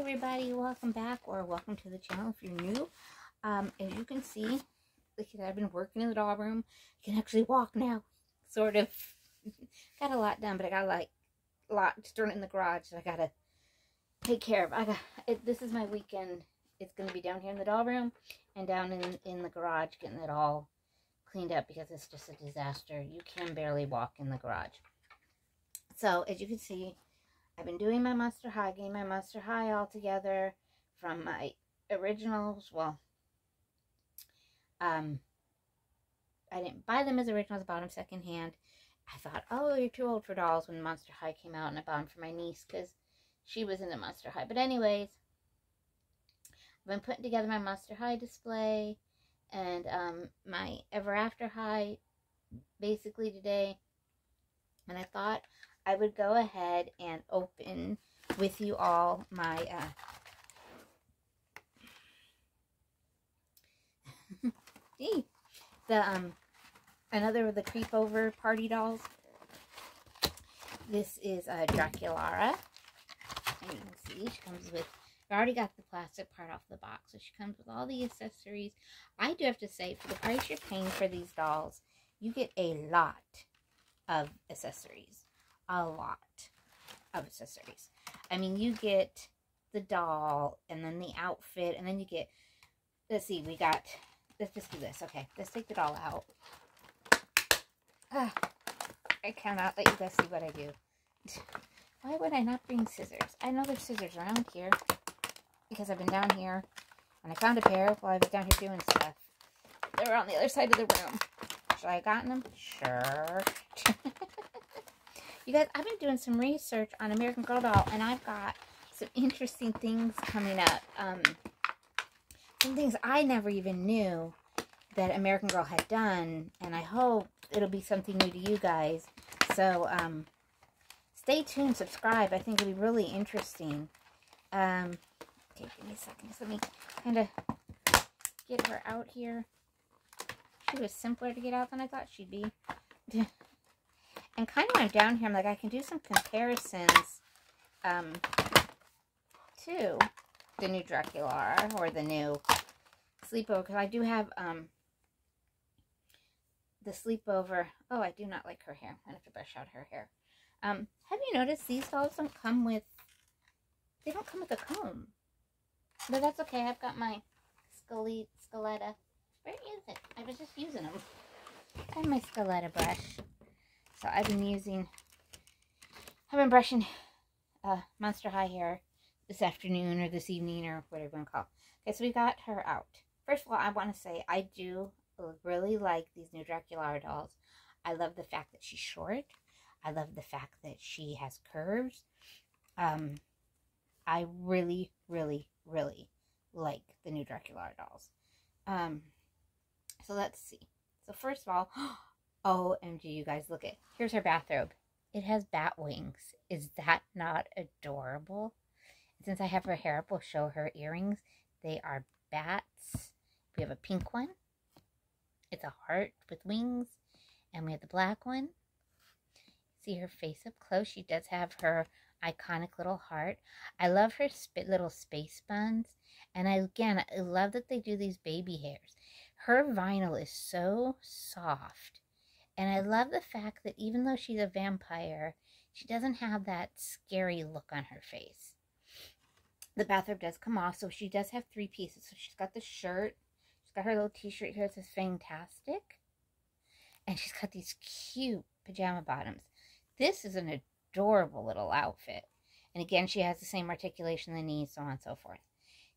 everybody, welcome back or welcome to the channel if you're new. Um, as you can see, at I've been working in the doll room. I can actually walk now, sort of. got a lot done, but I got like a lot stored in the garage that I gotta take care of. I got it, this is my weekend. It's gonna be down here in the doll room and down in in the garage getting it all cleaned up because it's just a disaster. You can barely walk in the garage. So as you can see, I've been doing my Monster High, getting my Monster High all together from my originals. Well, um, I didn't buy them as originals, I bought them secondhand. I thought, oh, you're too old for dolls when Monster High came out, and I bought them for my niece because she was in the Monster High. But anyways, I've been putting together my Monster High display and um, my Ever After High basically today. And I thought I would go ahead and open with you all my uh, the um another of the creep over party dolls. This is uh, Draculaura. And you can see she comes with I already got the plastic part off the box, so she comes with all the accessories. I do have to say, for the price you're paying for these dolls, you get a lot of accessories a lot of accessories. I mean, you get the doll and then the outfit and then you get, let's see, we got, let's just do this. Okay, let's take the doll out. Ah, I cannot let you guys see what I do. Why would I not bring scissors? I know there's scissors around here because I've been down here and I found a pair while I was down here doing stuff. They were on the other side of the room. Should I have gotten them? Sure. You guys, I've been doing some research on American Girl Doll, and I've got some interesting things coming up. Um, some things I never even knew that American Girl had done, and I hope it'll be something new to you guys. So, um, stay tuned, subscribe. I think it'll be really interesting. Um, okay, give me a second. Just let me kind of get her out here. She was simpler to get out than I thought she'd be. And kind of went down here, I'm like, I can do some comparisons um, to the new Dracula or the new sleepover. Because I do have um, the sleepover. Oh, I do not like her hair. I have to brush out her hair. Um, have you noticed these dolls don't come with, they don't come with a comb. But that's okay. I've got my Skeletta. Where is it? I was just using them. Have my Skeletta brush. So I've been using, I've been brushing uh, Monster High hair this afternoon or this evening or whatever you want to call it. Okay, so we got her out. First of all, I want to say I do really like these new Dracula dolls. I love the fact that she's short. I love the fact that she has curves. Um, I really, really, really like the new Dracula dolls. Um, so let's see. So first of all, OMG, you guys, look at, here's her bathrobe. It has bat wings. Is that not adorable? Since I have her hair up, we'll show her earrings. They are bats. We have a pink one. It's a heart with wings. And we have the black one. See her face up close. She does have her iconic little heart. I love her little space buns. And I, again, I love that they do these baby hairs. Her vinyl is so soft and I love the fact that even though she's a vampire, she doesn't have that scary look on her face. The bathrobe does come off, so she does have three pieces. So she's got the shirt, she's got her little t-shirt here that says Fantastic, and she's got these cute pajama bottoms. This is an adorable little outfit. And again, she has the same articulation the knees, so on and so forth.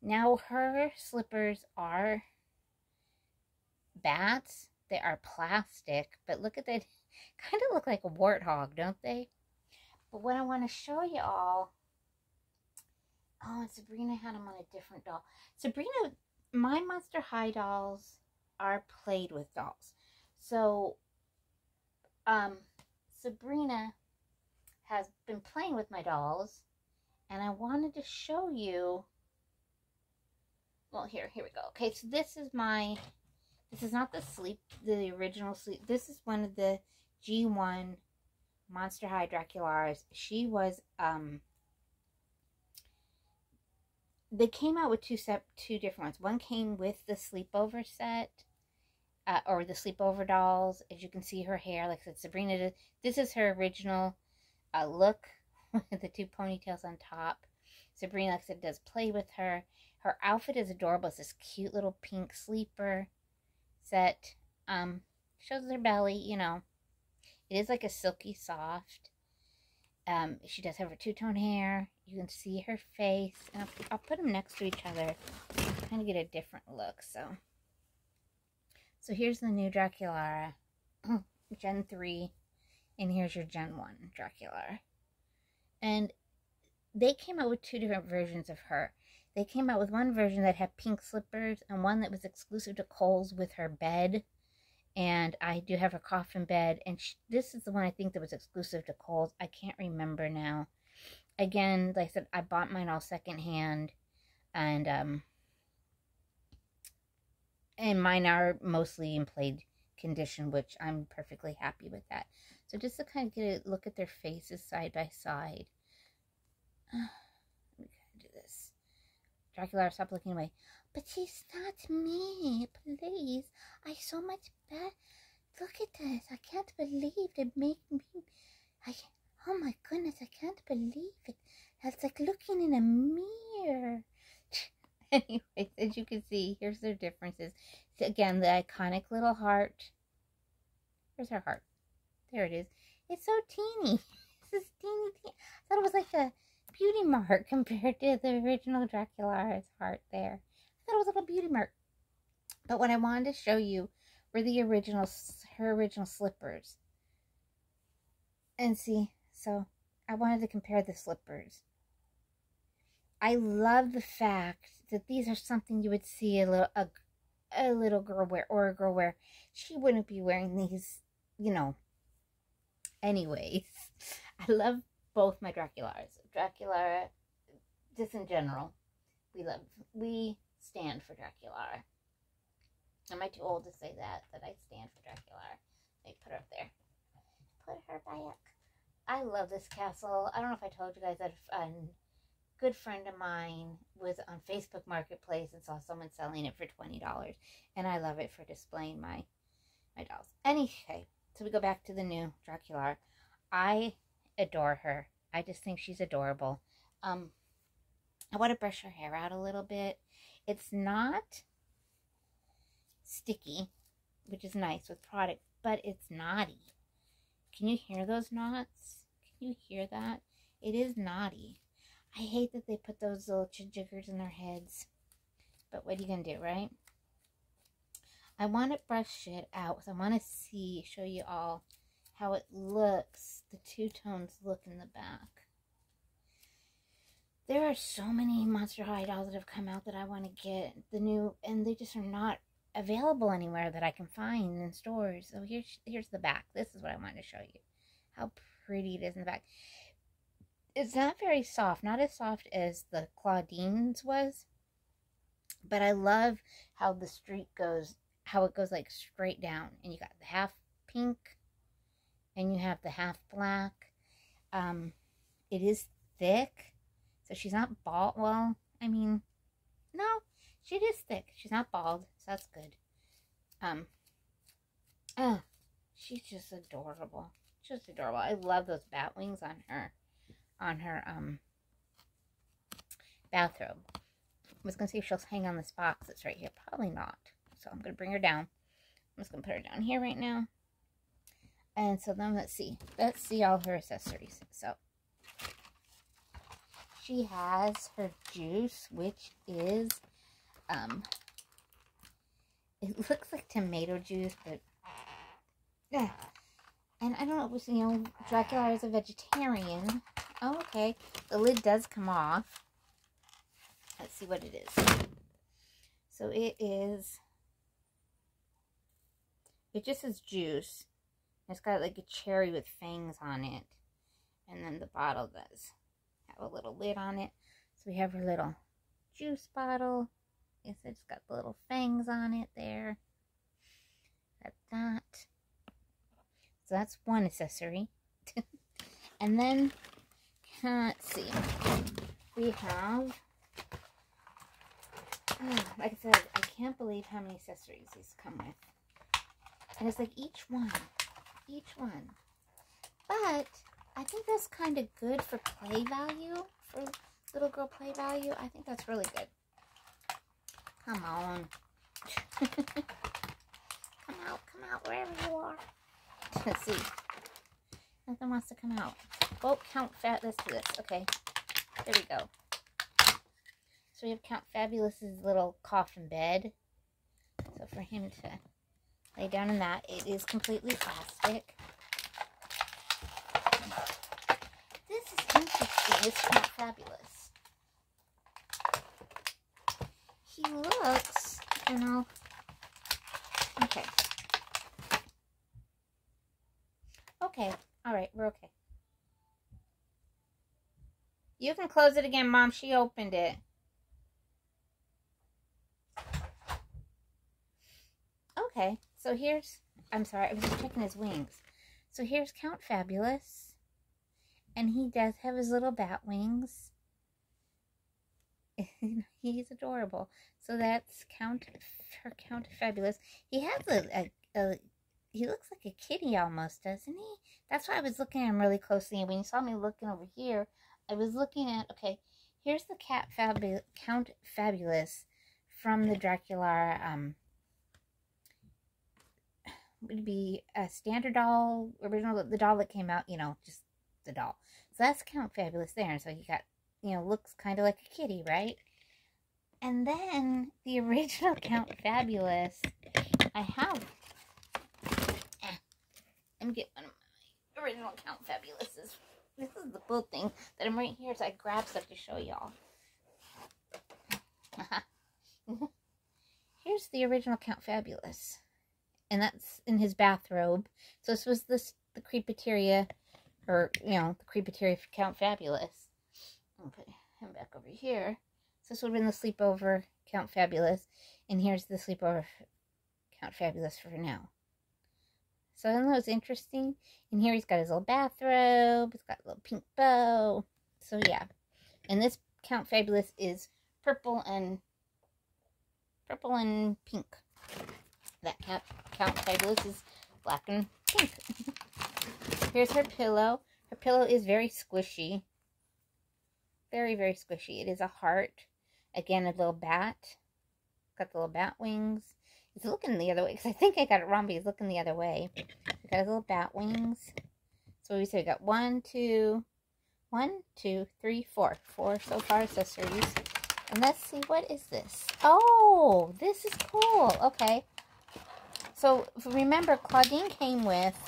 Now, her slippers are bats, they are plastic, but look at that. Kind of look like a warthog, don't they? But what I want to show you all. Oh, and Sabrina had them on a different doll. Sabrina, my Monster High dolls are played with dolls. So, um, Sabrina has been playing with my dolls. And I wanted to show you. Well, here, here we go. Okay, so this is my this is not the sleep, the original sleep. This is one of the G1 Monster High Draculauras. She was, um, they came out with two set two different ones. One came with the sleepover set, uh, or the sleepover dolls. As you can see, her hair, like I said, Sabrina. Did, this is her original uh, look with the two ponytails on top. Sabrina, like I said, does play with her. Her outfit is adorable. It's this cute little pink sleeper set. Um, shows her belly, you know. It is like a silky soft. Um, she does have her two-tone hair. You can see her face. And I'll, I'll put them next to each other kind of get a different look. So, so here's the new Draculaura, Gen 3. And here's your Gen 1 Draculaura. And they came out with two different versions of her. They came out with one version that had pink slippers and one that was exclusive to Kohl's with her bed. And I do have her coffin bed. And she, this is the one I think that was exclusive to Kohl's. I can't remember now. Again, like I said, I bought mine all secondhand. And, um, and mine are mostly in played condition, which I'm perfectly happy with that. So just to kind of get a look at their faces side by side. Let me do this. Dracula, stop looking away. But she's not me. Please. I so much bad. Look at this. I can't believe it made me. I. Oh my goodness. I can't believe it. That's like looking in a mirror. Anyways, as you can see, here's their differences. Again, the iconic little heart. Where's her heart? There it is. It's so teeny. This is teeny, teeny. I thought it was like a beauty mark compared to the original Draculaura's heart there. I thought it was a little beauty mark. But what I wanted to show you were the original, her original slippers. And see, so I wanted to compare the slippers. I love the fact that these are something you would see a little a, a little girl wear or a girl wear. She wouldn't be wearing these, you know. Anyways, I love both my Draculauras. Draculaura, just in general, we love, we stand for Draculaura. Am I too old to say that, that I stand for Draculaura? Let me put her up there. Put her back. I love this castle. I don't know if I told you guys that a good friend of mine was on Facebook Marketplace and saw someone selling it for $20. And I love it for displaying my, my dolls. Anyway, so we go back to the new Draculaura. I adore her. I just think she's adorable. Um, I want to brush her hair out a little bit. It's not sticky, which is nice with product, but it's knotty. Can you hear those knots? Can you hear that? It is knotty. I hate that they put those little jiggers in their heads. But what are you going to do, right? I want to brush it out. So I want to see, show you all how it looks, the two tones look in the back. There are so many Monster High dolls that have come out that I want to get the new, and they just are not available anywhere that I can find in stores. So here's here's the back. This is what I wanted to show you. How pretty it is in the back. It's not very soft, not as soft as the Clawdeen's was. But I love how the streak goes, how it goes like straight down. And you got the half pink and you have the half black. Um, it is thick, so she's not bald. Well, I mean, no, she is thick. She's not bald, so that's good. Um, uh, she's just adorable. Just adorable. I love those bat wings on her, on her um bathrobe. I was gonna see if she'll hang on this box that's right here. Probably not. So I'm gonna bring her down. I'm just gonna put her down here right now. And so then let's see. Let's see all her accessories. So she has her juice, which is um it looks like tomato juice, but yeah. And I don't know, you know, Dracula is a vegetarian. Oh, okay. The lid does come off. Let's see what it is. So it is, it just says juice. It's got like a cherry with fangs on it. And then the bottle does have a little lid on it. So we have our little juice bottle. Yes, it's got the little fangs on it there. Got that. So that's one accessory. and then, let's see. We have oh, like I said, I can't believe how many accessories these come with. And it's like each one, each one. But I think that's kind of good for play value, for little girl play value. I think that's really good. Come on. come out, come out, wherever you are. Let's see. Nothing wants to come out. Oh, count fat. Do this. Okay. There we go. So we have Count Fabulous's little coffin bed. So for him to lay down in that, it is completely plastic. This is interesting. This Count Fabulous. He looks, you know, okay. Okay, all right, we're okay. You can close it again, Mom. She opened it. Okay, so here's, I'm sorry, I was just checking his wings. So here's Count Fabulous. And he does have his little bat wings. He's adorable. So that's Count, Count Fabulous. He has a, a, a, he looks like a kitty almost, doesn't he? That's why I was looking at him really closely. And when you saw me looking over here, I was looking at, okay, here's the cat Fabu Count Fabulous from the Dracula um, would be a standard doll, original, the doll that came out, you know, just the doll. So that's Count Fabulous there. And so you got, you know, looks kind of like a kitty, right? And then the original Count Fabulous, I have. Eh, let me get one of my original Count Fabulouses. This is the cool thing that I'm right here, so I grab stuff to show y'all. Here's the original Count Fabulous and that's in his bathrobe. So this was this the Creepateria, or you know, the Creepateria for Count Fabulous. I'll put him back over here. So this would have been the sleepover Count Fabulous, and here's the sleepover Count Fabulous for now. So I know it's interesting. And here he's got his little bathrobe. He's got a little pink bow. So yeah. And this Count Fabulous is purple and purple and pink that Count, Count Fabulous is black and pink. Here's her pillow. Her pillow is very squishy. Very, very squishy. It is a heart. Again, a little bat. Got the little bat wings. It's looking the other way because I think I got it wrong, but he's looking the other way. Got his little bat wings. So we say we got one, two, one, two, three, four. Four so far accessories. And let's see, what is this? Oh, this is cool. Okay. So remember, Clawdeen came with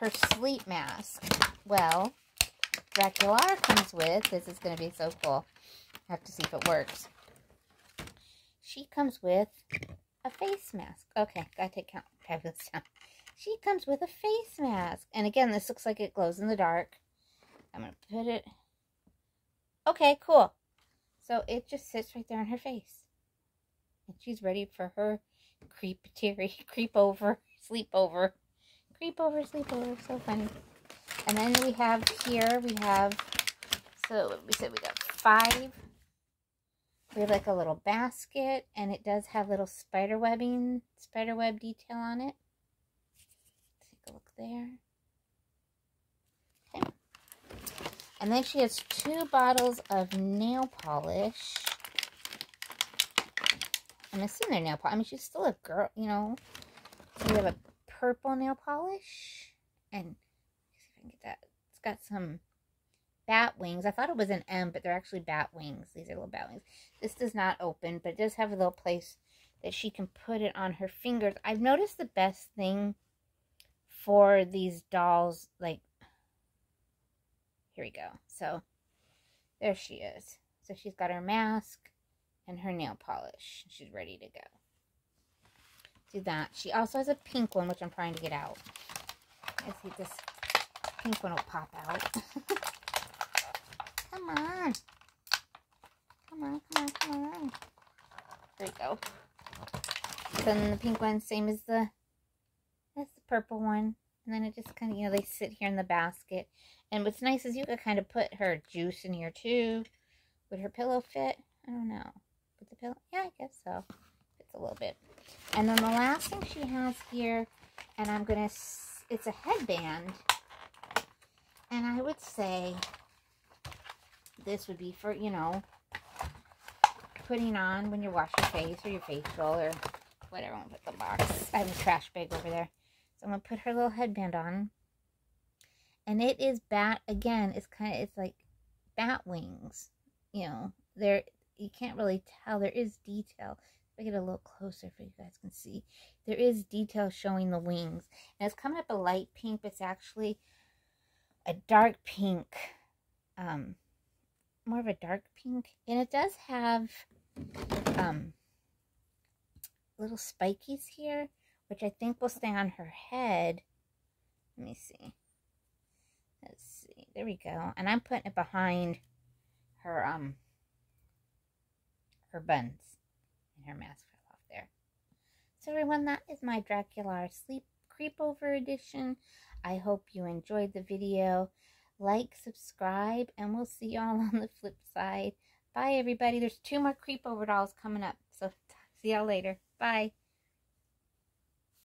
her sleep mask. Well, Dracula comes with, this is going to be so cool. I have to see if it works. She comes with a face mask. Okay, gotta take count. Fabulous down. She comes with a face mask. And again, this looks like it glows in the dark. I'm going to put it... Okay, cool. So it just sits right there on her face. And she's ready for her creep Terry, creep over, sleep over, creep over, sleep over. So funny. And then we have here, we have, so we said we got five. We have like a little basket, and it does have little spider webbing, spider web detail on it. Take a look there. Okay. And then she has two bottles of nail polish. I'm assuming they're nail polish. I mean, she's still a girl, you know. So we have a purple nail polish. And, see if I can get that. It's got some bat wings. I thought it was an M, but they're actually bat wings. These are little bat wings. This does not open, but it does have a little place that she can put it on her fingers. I've noticed the best thing for these dolls, like, here we go. So, there she is. So she's got her mask and her nail polish. She's ready to go. Do that. She also has a pink one, which I'm trying to get out. I see this pink one will pop out. come on. Come on, come on, come on. There we go. Then the pink one, same as the, that's the purple one. And then it just kind of, you know, they sit here in the basket. And what's nice is you could kind of put her juice in here too. Would her pillow fit? I don't know. Pillow? Yeah, I guess so. It's a little bit. And then the last thing she has here, and I'm going to, it's a headband. And I would say this would be for, you know, putting on when you wash your face or your facial or whatever. I'm going to put the box. I have a trash bag over there. So I'm going to put her little headband on. And it is bat, again, it's kind of, it's like bat wings. You know, there, you can't really tell. There is detail. If I get a little closer for you guys can see. There is detail showing the wings. And it's coming up a light pink, but it's actually a dark pink. Um, more of a dark pink. And it does have um, little spikies here, which I think will stay on her head. Let me see. Let's see. There we go. And I'm putting it behind her um her buns and her mask fell off there. So everyone, that is my Dracula Sleep Creepover edition. I hope you enjoyed the video. Like, subscribe, and we'll see y'all on the flip side. Bye, everybody. There's two more Creepover dolls coming up. So see y'all later. Bye.